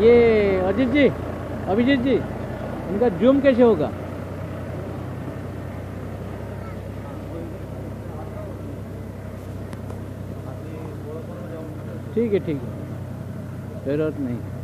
ये अजीत जी, अभिजीत जी, इनका जूम कैसे होगा? ठीक है ठीक है। ज़रूरत नहीं।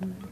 嗯。